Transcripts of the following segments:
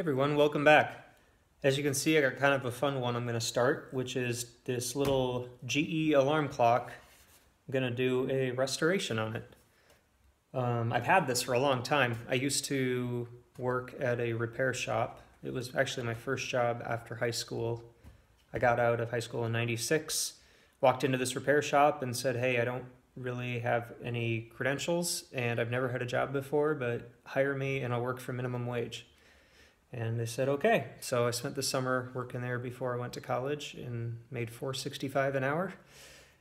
everyone, welcome back. As you can see, I got kind of a fun one I'm going to start, which is this little GE alarm clock. I'm going to do a restoration on it. Um, I've had this for a long time. I used to work at a repair shop. It was actually my first job after high school. I got out of high school in 96, walked into this repair shop and said, hey, I don't really have any credentials and I've never had a job before, but hire me and I'll work for minimum wage. And they said, okay. So I spent the summer working there before I went to college and made 465 an hour.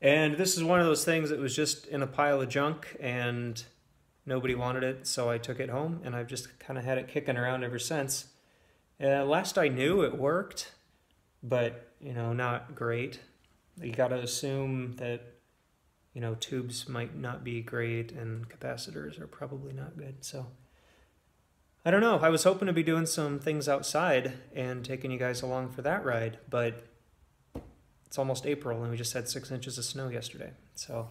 And this is one of those things that was just in a pile of junk and nobody wanted it. So I took it home and I've just kind of had it kicking around ever since. Uh, last I knew, it worked, but, you know, not great. You got to assume that, you know, tubes might not be great and capacitors are probably not good. So I don't know. I was hoping to be doing some things outside and taking you guys along for that ride, but it's almost April and we just had six inches of snow yesterday. So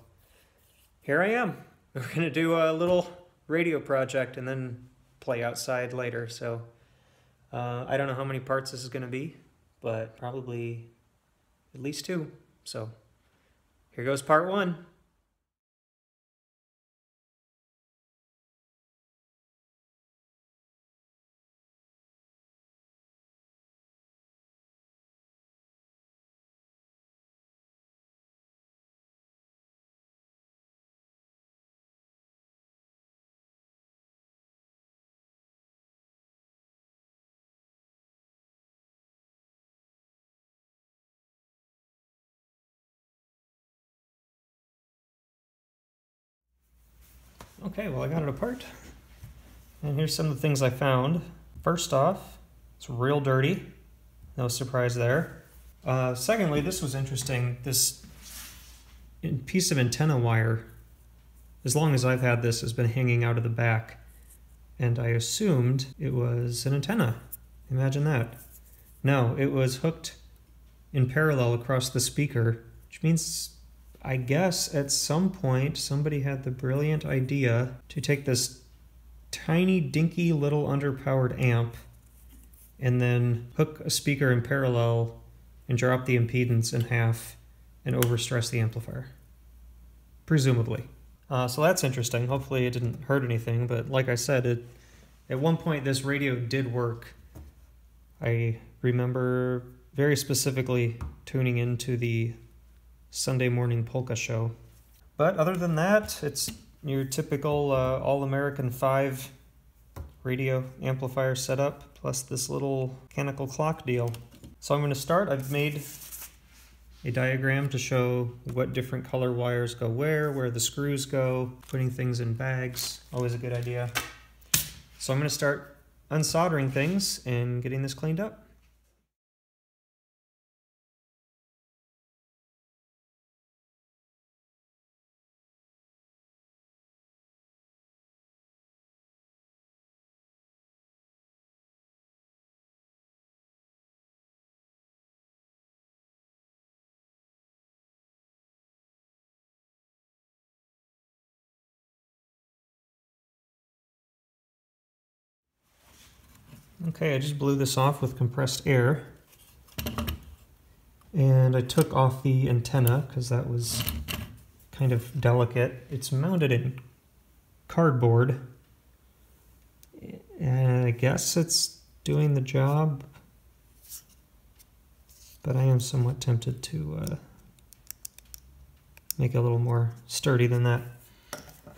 here I am. We're going to do a little radio project and then play outside later. So uh, I don't know how many parts this is going to be, but probably at least two. So here goes part one. Okay, well I got it apart. And here's some of the things I found. First off, it's real dirty. No surprise there. Uh, secondly, this was interesting. This piece of antenna wire, as long as I've had this, has been hanging out of the back. And I assumed it was an antenna. Imagine that. No, it was hooked in parallel across the speaker, which means I guess at some point somebody had the brilliant idea to take this tiny, dinky little underpowered amp and then hook a speaker in parallel and drop the impedance in half and overstress the amplifier. Presumably. Uh, so that's interesting. Hopefully it didn't hurt anything, but like I said, it, at one point this radio did work. I remember very specifically tuning into the Sunday morning polka show. But other than that, it's your typical uh, All-American 5 radio amplifier setup, plus this little mechanical clock deal. So I'm going to start. I've made a diagram to show what different color wires go where, where the screws go, putting things in bags, always a good idea. So I'm going to start unsoldering things and getting this cleaned up. Okay, I just blew this off with compressed air. And I took off the antenna because that was kind of delicate. It's mounted in cardboard. And I guess it's doing the job. But I am somewhat tempted to uh, make it a little more sturdy than that.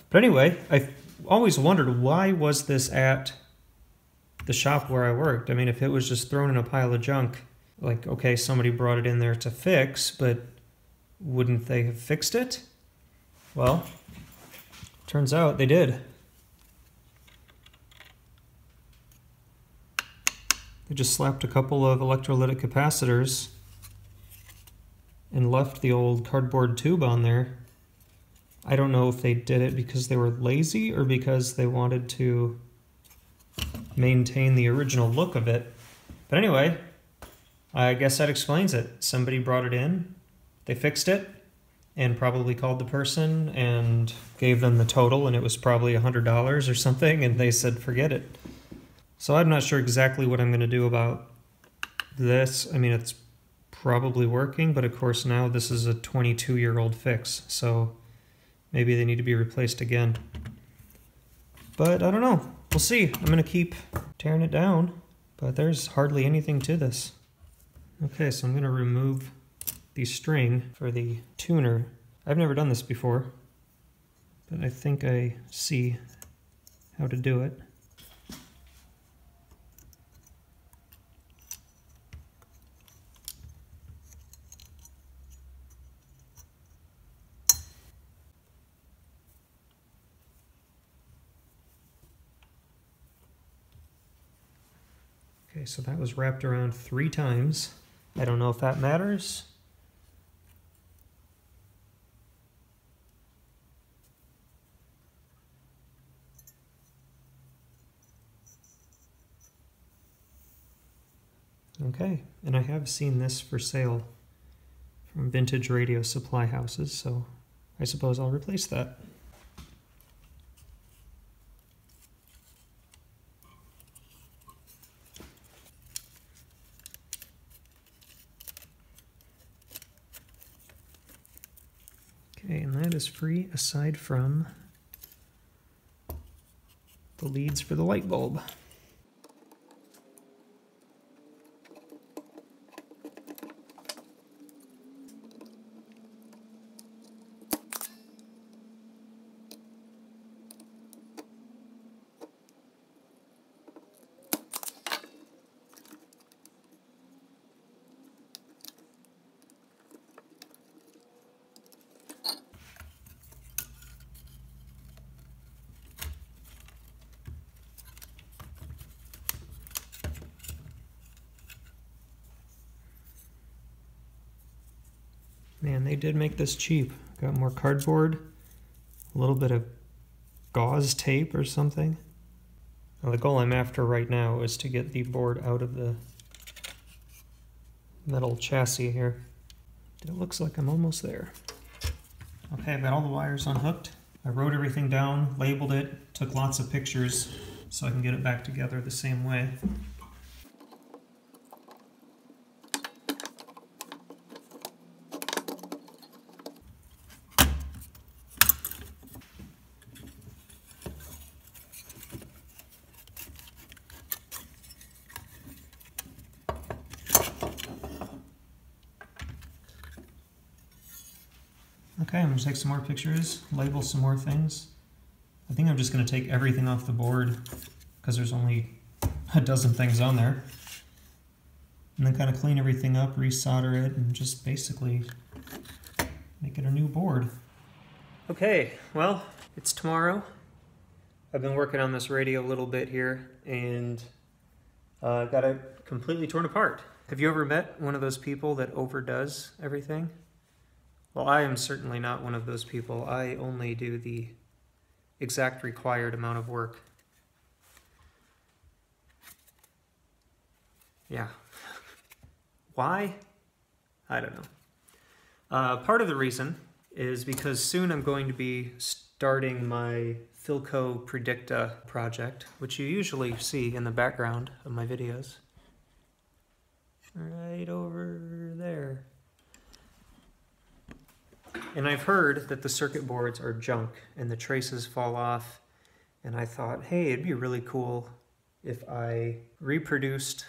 But anyway, I always wondered why was this at the shop where I worked. I mean, if it was just thrown in a pile of junk, like, okay, somebody brought it in there to fix, but wouldn't they have fixed it? Well, turns out they did. They just slapped a couple of electrolytic capacitors and left the old cardboard tube on there. I don't know if they did it because they were lazy or because they wanted to maintain the original look of it. But anyway, I guess that explains it. Somebody brought it in, they fixed it, and probably called the person and gave them the total, and it was probably $100 or something, and they said, forget it. So I'm not sure exactly what I'm going to do about this. I mean, it's probably working, but of course now this is a 22 year old fix, so maybe they need to be replaced again. But I don't know. We'll see. I'm going to keep tearing it down, but there's hardly anything to this. Okay, so I'm going to remove the string for the tuner. I've never done this before, but I think I see how to do it. Okay, so that was wrapped around three times. I don't know if that matters. Okay, and I have seen this for sale from vintage radio supply houses, so I suppose I'll replace that. Okay, and that is free aside from the leads for the light bulb. Man, they did make this cheap. Got more cardboard, a little bit of gauze tape or something. Now the goal I'm after right now is to get the board out of the metal chassis here. It looks like I'm almost there. Okay, I've got all the wires unhooked. I wrote everything down, labeled it, took lots of pictures so I can get it back together the same way. Okay, Gonna take some more pictures, label some more things. I think I'm just gonna take everything off the board because there's only a dozen things on there. And then kind of clean everything up, resolder it, and just basically make it a new board. Okay, well, it's tomorrow. I've been working on this radio a little bit here and uh, got it completely torn apart. Have you ever met one of those people that overdoes everything? Well, I am certainly not one of those people. I only do the exact required amount of work. Yeah. Why? I don't know. Uh, part of the reason is because soon I'm going to be starting my Philco Predicta project, which you usually see in the background of my videos. Right over there. And I've heard that the circuit boards are junk and the traces fall off. And I thought, hey, it'd be really cool if I reproduced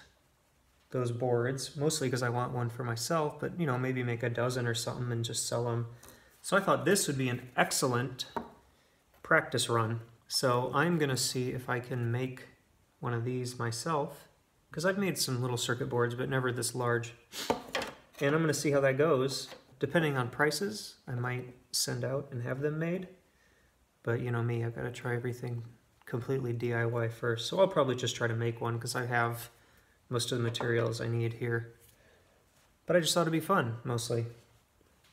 those boards, mostly because I want one for myself, but you know, maybe make a dozen or something and just sell them. So I thought this would be an excellent practice run. So I'm gonna see if I can make one of these myself, because I've made some little circuit boards, but never this large. And I'm gonna see how that goes. Depending on prices, I might send out and have them made. But you know me, I've got to try everything completely DIY first. So I'll probably just try to make one because I have most of the materials I need here. But I just thought it'd be fun, mostly.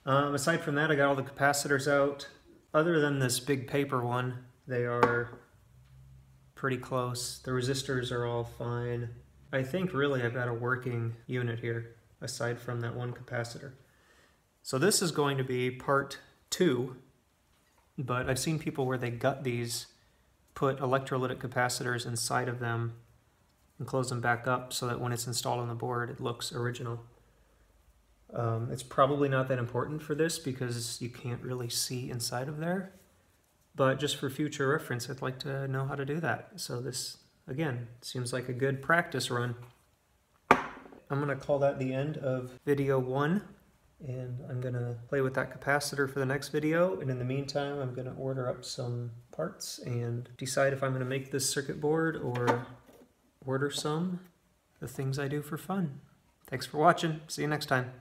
Um, aside from that, I got all the capacitors out. Other than this big paper one, they are pretty close. The resistors are all fine. I think really I've got a working unit here, aside from that one capacitor. So this is going to be part two, but I've seen people where they gut these, put electrolytic capacitors inside of them, and close them back up so that when it's installed on the board, it looks original. Um, it's probably not that important for this because you can't really see inside of there. But just for future reference, I'd like to know how to do that. So this, again, seems like a good practice run. I'm gonna call that the end of video one. And I'm gonna play with that capacitor for the next video. And in the meantime, I'm gonna order up some parts and decide if I'm gonna make this circuit board or order some, the things I do for fun. Thanks for watching. See you next time.